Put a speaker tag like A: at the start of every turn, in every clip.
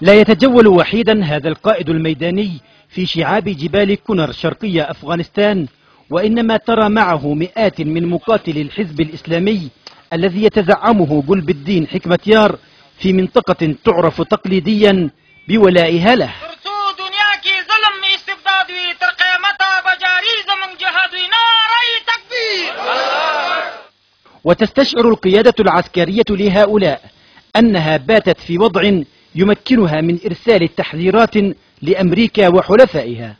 A: لا يتجول وحيدا هذا القائد الميداني في شعاب جبال كنر شرقية أفغانستان وإنما ترى معه مئات من مقاتلي الحزب الإسلامي الذي يتزعمه قلب الدين حكمة يار في منطقة تعرف تقليديا بولائها له. وتستشعر القيادة العسكرية لهؤلاء أنها باتت في وضع يمكنها من إرسال التحذيرات لأمريكا وحلفائها.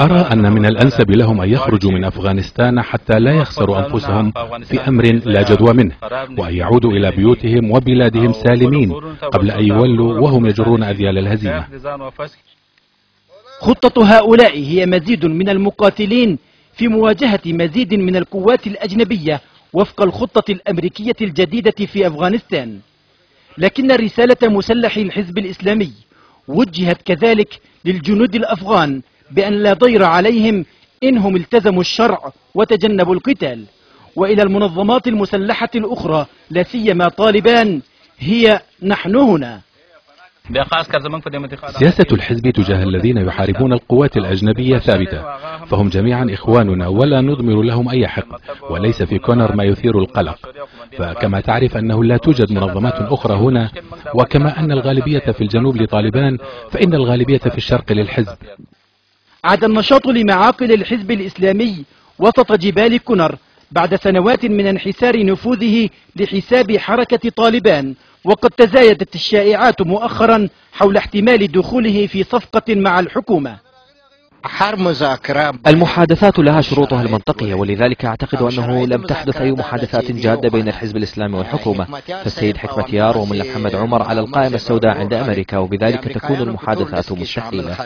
B: أرى أن من الأنسب لهم أن يخرجوا من أفغانستان حتى لا يخسروا أنفسهم في أمر لا جدوى منه وأن يعودوا إلى بيوتهم وبلادهم سالمين قبل أن يولوا وهم يجرون أذيال الهزيمة.
A: خطة هؤلاء هي مزيد من المقاتلين في مواجهة مزيد من القوات الأجنبية وفق الخطة الأمريكية الجديدة في أفغانستان. لكن رسالة مسلح الحزب الإسلامي وجهت كذلك للجنود الأفغان بأن لا ضير عليهم إنهم التزموا الشرع وتجنبوا القتال. وإلى المنظمات المسلحة الأخرى لا سيما طالبان هي نحن هنا.
B: سياسة الحزب تجاه الذين يحاربون القوات الأجنبية ثابتة فهم جميعا إخواننا ولا نضمر لهم أي حقد وليس في كونر ما يثير القلق. فكما تعرف أنه لا توجد منظمات أخرى هنا وكما أن الغالبية في الجنوب لطالبان فإن الغالبية في الشرق للحزب.
A: عاد النشاط لمعاقل الحزب الإسلامي وسط جبال كونر بعد سنوات من انحسار نفوذه لحساب حركة طالبان وقد تزايدت الشائعات مؤخرا حول احتمال دخوله في صفقة مع الحكومة.
C: المحادثات لها شروطها المنطقية ولذلك أعتقد أنه لم تحدث أي محادثات جادة بين الحزب الإسلامي والحكومة. فالسيد حكمة يار وملا محمد عمر على القائمة السوداء عند أمريكا وبذلك تكون المحادثات مستحيلة.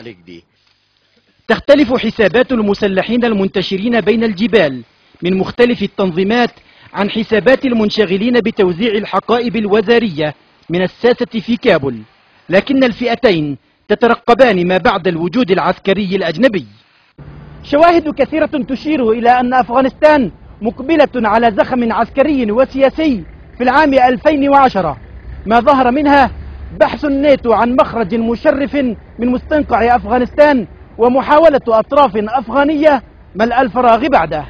A: تختلف حسابات المسلحين المنتشرين بين الجبال من مختلف التنظيمات عن حسابات المنشغلين بتوزيع الحقائب الوزارية من الساسة في كابل لكن الفئتين تترقبان ما بعد الوجود العسكري الأجنبي. شواهد كثيرة تشير إلى أن أفغانستان مقبلة على زخم عسكري وسياسي في العام 2010 ما ظهر منها بحث الناتو عن مخرج مشرف من مستنقع أفغانستان ومحاولة أطراف أفغانية ملء الفراغ بعده.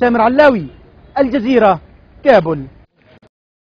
A: سامر علاوي الجزيرة كابل.